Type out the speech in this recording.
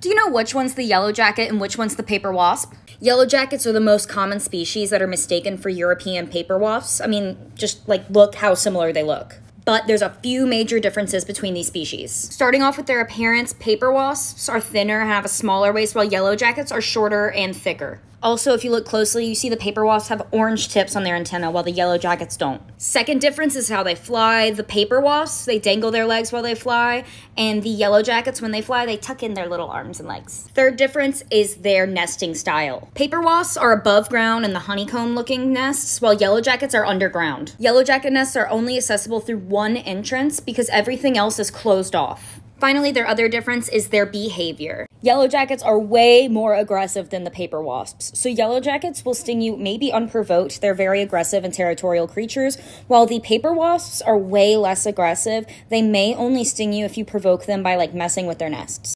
Do you know which one's the yellow jacket and which one's the paper wasp? Yellow jackets are the most common species that are mistaken for European paper wasps. I mean, just like look how similar they look but there's a few major differences between these species. Starting off with their appearance, paper wasps are thinner and have a smaller waist, while yellow jackets are shorter and thicker. Also, if you look closely, you see the paper wasps have orange tips on their antenna while the yellow jackets don't. Second difference is how they fly. The paper wasps, they dangle their legs while they fly, and the yellow jackets, when they fly, they tuck in their little arms and legs. Third difference is their nesting style. Paper wasps are above ground in the honeycomb looking nests, while yellow jackets are underground. Yellow jacket nests are only accessible through one entrance because everything else is closed off. Finally, their other difference is their behavior. Yellow jackets are way more aggressive than the paper wasps. So, yellow jackets will sting you maybe unprovoked. They're very aggressive and territorial creatures, while the paper wasps are way less aggressive. They may only sting you if you provoke them by like messing with their nests.